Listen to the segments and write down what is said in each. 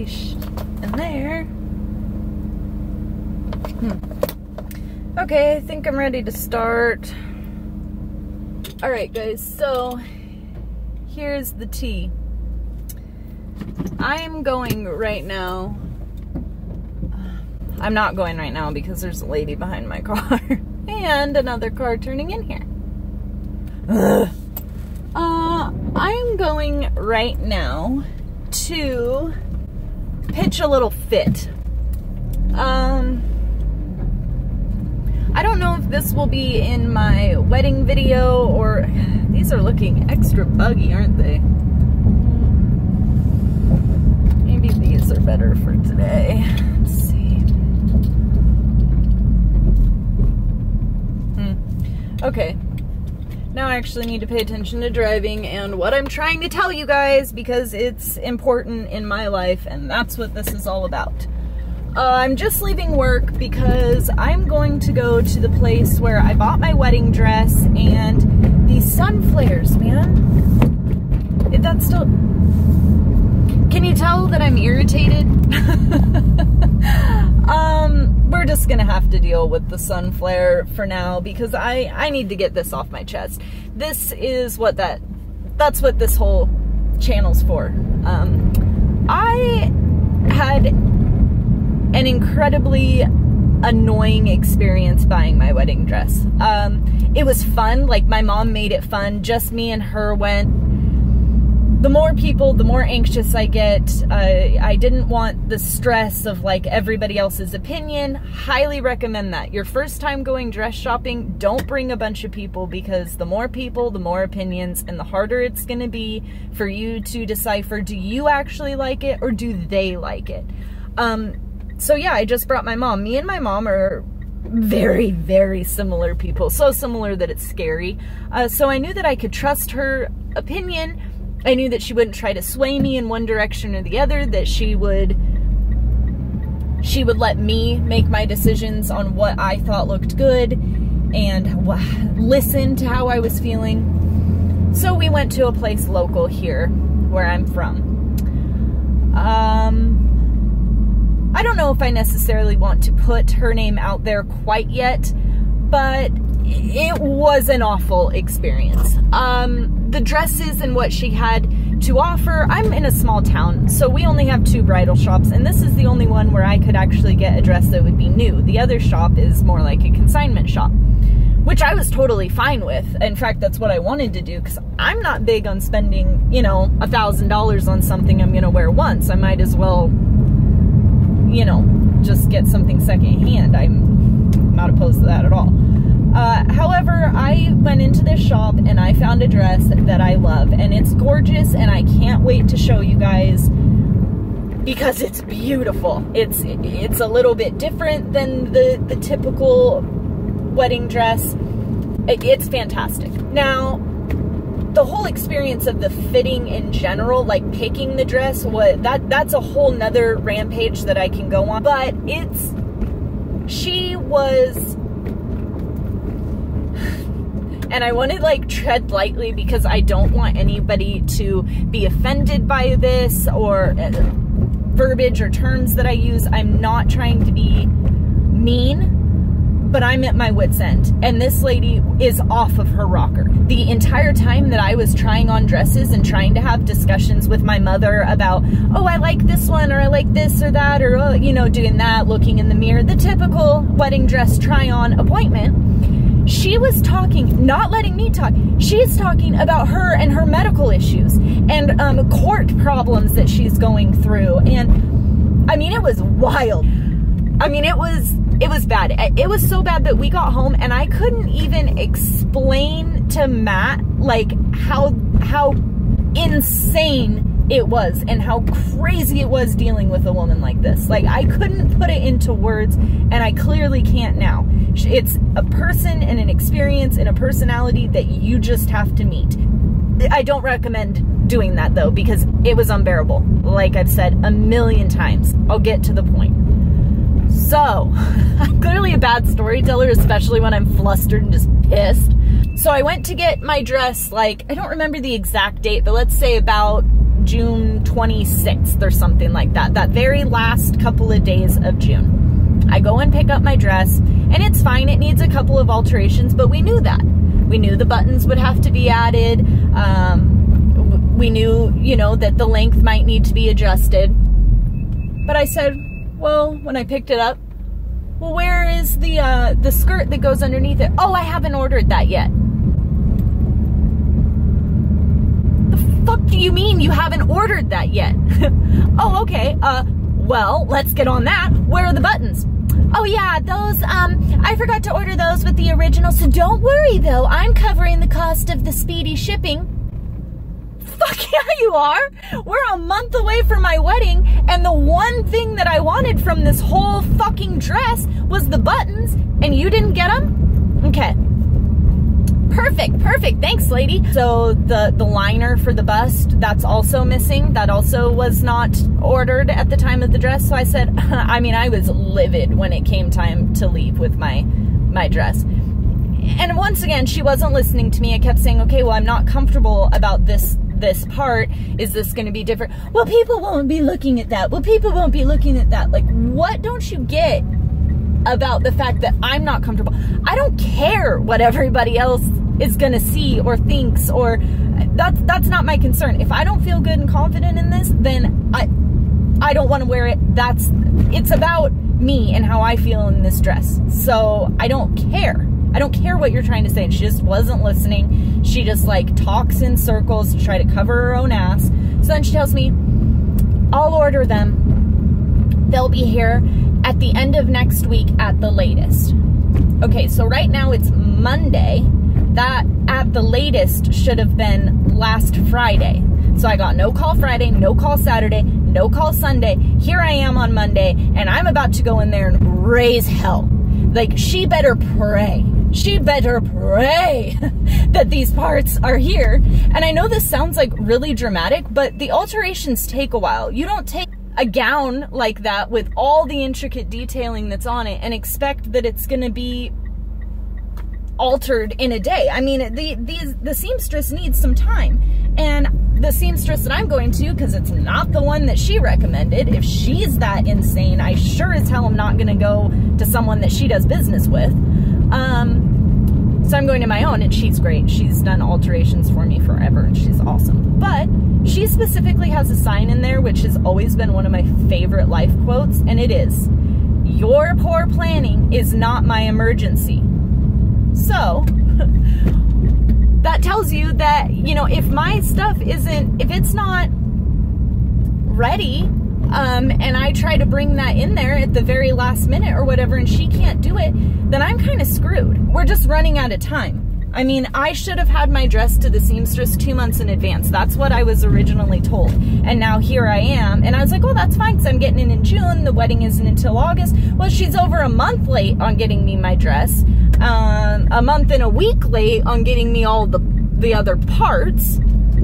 leash in there. Hmm. Okay, I think I'm ready to start. All right, guys, so here's the tea. I'm going right now. I'm not going right now because there's a lady behind my car and another car turning in here. Ugh. Uh, I'm going right now to pitch a little fit. Um, I don't know if this will be in my wedding video or these are looking extra buggy, aren't they? Maybe these are better for today. Let's see. Hmm. Okay, now I actually need to pay attention to driving and what I'm trying to tell you guys because it's important in my life and that's what this is all about. Uh, I'm just leaving work because I'm going to go to the place where I bought my wedding dress and these sun flares, man. That's still... Can you tell that I'm irritated? just gonna have to deal with the sun flare for now because I, I need to get this off my chest. This is what that, that's what this whole channel's for. Um, I had an incredibly annoying experience buying my wedding dress. Um, it was fun, like my mom made it fun, just me and her went the more people, the more anxious I get. Uh, I didn't want the stress of like everybody else's opinion. Highly recommend that. Your first time going dress shopping, don't bring a bunch of people because the more people, the more opinions, and the harder it's gonna be for you to decipher do you actually like it or do they like it? Um, so yeah, I just brought my mom. Me and my mom are very, very similar people. So similar that it's scary. Uh, so I knew that I could trust her opinion I knew that she wouldn't try to sway me in one direction or the other, that she would she would let me make my decisions on what I thought looked good and listen to how I was feeling. So we went to a place local here where I'm from. Um, I don't know if I necessarily want to put her name out there quite yet, but it was an awful experience. Um, the dresses and what she had to offer. I'm in a small town, so we only have two bridal shops, and this is the only one where I could actually get a dress that would be new. The other shop is more like a consignment shop, which I was totally fine with. In fact, that's what I wanted to do, because I'm not big on spending, you know, a $1,000 on something I'm going to wear once. I might as well, you know, just get something secondhand. I'm not opposed to that at all. Uh, however, I went into this shop and I found a dress that I love and it's gorgeous and I can't wait to show you guys because it's beautiful. It's it's a little bit different than the, the typical wedding dress. It, it's fantastic. Now, the whole experience of the fitting in general, like picking the dress, what that that's a whole nother rampage that I can go on. But it's she was and I want to like tread lightly because I don't want anybody to be offended by this or uh, verbiage or terms that I use. I'm not trying to be mean, but I'm at my wit's end. And this lady is off of her rocker. The entire time that I was trying on dresses and trying to have discussions with my mother about, oh, I like this one, or I like this or that, or, oh, you know, doing that, looking in the mirror, the typical wedding dress try on appointment she was talking, not letting me talk. She's talking about her and her medical issues and um, court problems that she's going through. And I mean, it was wild. I mean, it was, it was bad. It was so bad that we got home and I couldn't even explain to Matt, like how, how insane it was and how crazy it was dealing with a woman like this. Like, I couldn't put it into words, and I clearly can't now. It's a person and an experience and a personality that you just have to meet. I don't recommend doing that though, because it was unbearable. Like I've said a million times. I'll get to the point. So, I'm clearly a bad storyteller, especially when I'm flustered and just pissed. So I went to get my dress, like, I don't remember the exact date, but let's say about June 26th or something like that. That very last couple of days of June. I go and pick up my dress, and it's fine. It needs a couple of alterations, but we knew that. We knew the buttons would have to be added. Um, we knew, you know, that the length might need to be adjusted. But I said, well, when I picked it up, well, where is the uh, the skirt that goes underneath it? Oh, I haven't ordered that yet. The fuck do you mean you haven't ordered that yet? oh, okay. Uh, well, let's get on that. Where are the buttons? Oh yeah, those, um, I forgot to order those with the original, so don't worry though, I'm covering the cost of the speedy shipping. Fuck yeah, you are. We're a month away from my wedding, and the one thing that I wanted from this whole fucking dress was the buttons, and you didn't get them? Okay. Perfect, perfect. Thanks, lady. So the the liner for the bust, that's also missing. That also was not ordered at the time of the dress. So I said, I mean, I was livid when it came time to leave with my my dress. And once again, she wasn't listening to me. I kept saying, "Okay, well, I'm not comfortable about this this part. Is this going to be different? Well, people won't be looking at that. Well, people won't be looking at that. Like, what don't you get about the fact that I'm not comfortable? I don't care what everybody else is going to see or thinks or that's that's not my concern. If I don't feel good and confident in this, then I I don't want to wear it. That's it's about me and how I feel in this dress. So, I don't care. I don't care what you're trying to say. And she just wasn't listening. She just like talks in circles to try to cover her own ass. So then she tells me, I'll order them. They'll be here at the end of next week at the latest. Okay, so right now it's Monday. That at the latest should have been last Friday. So I got no call Friday, no call Saturday, no call Sunday. Here I am on Monday, and I'm about to go in there and raise hell. Like, she better pray she better pray that these parts are here. And I know this sounds like really dramatic, but the alterations take a while. You don't take a gown like that with all the intricate detailing that's on it and expect that it's going to be altered in a day. I mean, the these the seamstress needs some time. And the seamstress that I'm going to, because it's not the one that she recommended, if she's that insane, I sure as hell am not going to go to someone that she does business with. Um, so I'm going to my own, and she's great. She's done alterations for me forever, and she's awesome. But she specifically has a sign in there, which has always been one of my favorite life quotes, and it is, your poor planning is not my emergency. So, that tells you that, you know, if my stuff isn't, if it's not ready, um, and I try to bring that in there at the very last minute or whatever, and she can't do it, then I'm kind of screwed. We're just running out of time. I mean, I should have had my dress to the seamstress two months in advance. That's what I was originally told. And now here I am. And I was like, well, that's fine because I'm getting it in June. The wedding isn't until August. Well, she's over a month late on getting me my dress. Um, a month and a week late on getting me all the, the other parts.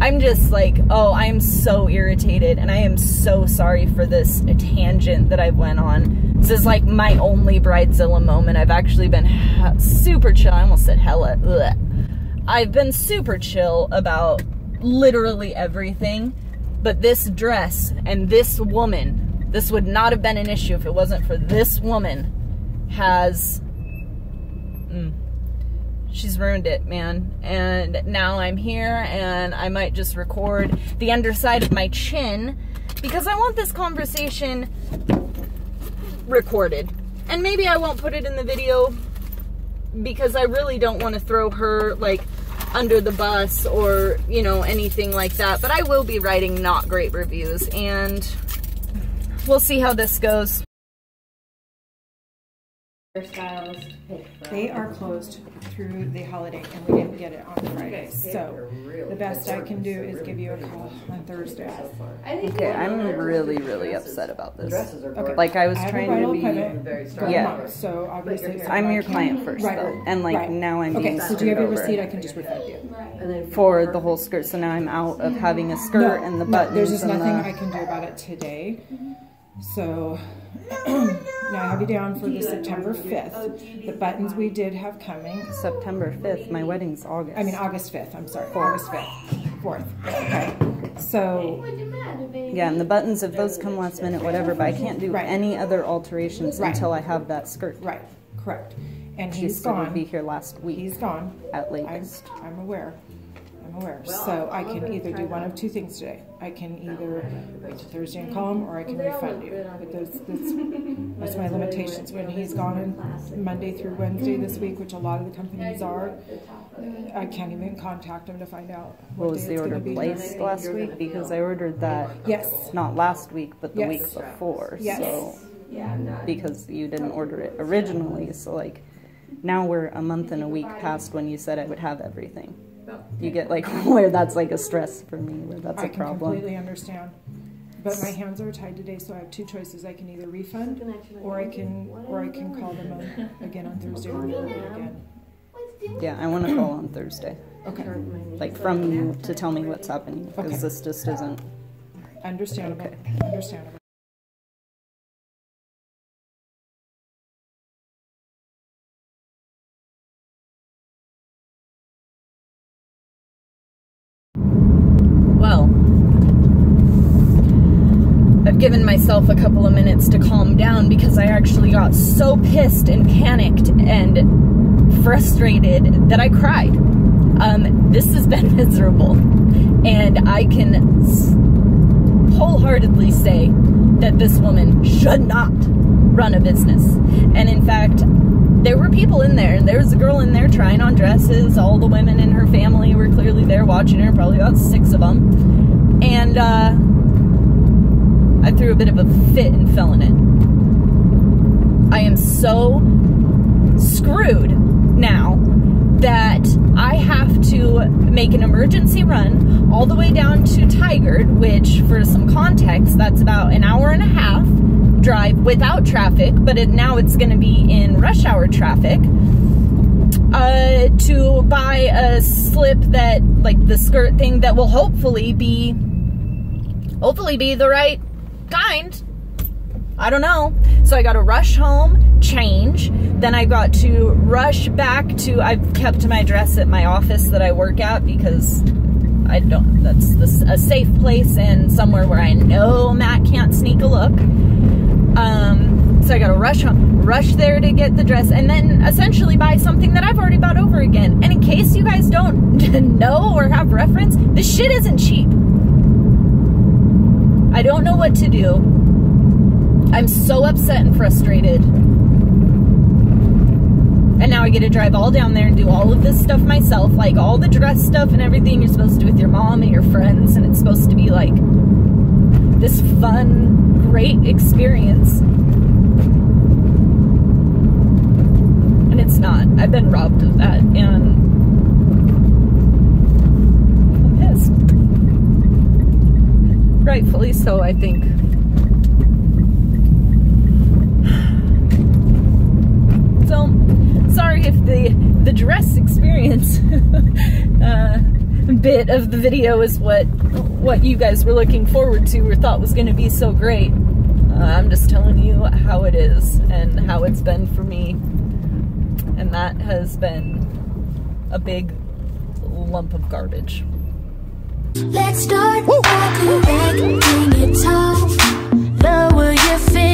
I'm just like, oh, I'm so irritated and I am so sorry for this tangent that I went on. This is like my only Bridezilla moment. I've actually been super chill. I almost said hella. Ugh. I've been super chill about literally everything, but this dress and this woman, this would not have been an issue if it wasn't for this woman has... Mm, she's ruined it, man. And now I'm here and I might just record the underside of my chin because I want this conversation recorded. And maybe I won't put it in the video because I really don't want to throw her like under the bus or, you know, anything like that. But I will be writing not great reviews and we'll see how this goes hairstyles. They are closed through the holiday and we didn't get it on Friday. So the best I can do is give you a call on Thursday. Okay, I'm really, really upset about this. Okay. Like I was I have a trying bridal to be, appointment going Yeah. tomorrow, So obviously. it's I'm your client first Right, though, and like right. now I'm Okay, being so do you have your screwed receipt? I over can just refund you. for the whole skirt. So now I'm out of having a skirt and the no, buttons. there's just and nothing the- I can do about it today. So now I have you down for the September 5th. The buttons we did have coming. September 5th. My wedding's August. I mean, August 5th, I'm sorry, August 5th, 4th, okay. So, Yeah, and the buttons, if those come last minute, whatever, but I can't do Right. any other alterations Right. until I have that skirt. right, correct. And She he's said it'd gone. be here last week He's gone. at I'm, latest. I'm aware. I'm aware. So I can either do one of two things today. I can either wait till Thursday and call him, or I can refund you. But those, that's, that's my limitations. When he's gone in Monday through Wednesday this week, which a lot of the companies are, I can't even contact him to find out What what was the order gonna be. placed last week? Because I ordered that Yes. not last week, but the Yes. week before. Yes. So because you didn't order it originally, so like now we're a month and a week past when you said I would have everything. You get like where that's like a stress for me, where that's I a can problem. completely understand. But my hands are tied today, so I have two choices. I can either refund, or I can, or I can call them on, again on Thursday or order again. Yeah, I want to call on Thursday, Okay, like from you to tell me what's happening because Okay. this just isn't. understandable, understandable. Well, I've given myself a couple of minutes to calm down because I actually got so pissed and panicked and frustrated that I cried. Um, this has been miserable, and I can wholeheartedly say that this woman should not run a business. And in fact, there were people in there. There was a girl in there trying on dresses. All the women in her family were clearly there watching her, probably about six of them. And uh, I threw a bit of a fit and fell in it. I am so screwed now that I have to make an emergency run all the way down to Tigard, which, for some context, that's about an hour and a half drive without traffic, but it, now it's going to be in rush hour traffic. Uh, to buy a slip that, like the skirt thing, that will hopefully be, hopefully be the right kind. I don't know. So I got to rush home, change. Then I got to rush back to. I've kept my dress at my office that I work at because I don't. That's a safe place and somewhere where I know Matt can't sneak a look. Um, so I got to rush home, rush there to get the dress, and then essentially buy something that I've already bought over again. And in case you guys don't know or have reference, this shit isn't cheap. I don't know what to do. I'm so upset and frustrated. And now I get to drive all down there and do all of this stuff myself, like all the dress stuff and everything you're supposed to do with your mom and your friends, and it's supposed to be like this fun, great experience. And it's not. I've been robbed of that, and I'm pissed. So, I think. So, sorry if the the dress experience uh, bit of the video is what what you guys were looking forward to or thought was going to be so great. Uh, I'm just telling you how it is and how it's been for me, and that has been a big lump of garbage. Let's start Woo. and bring your toe, lower your feet.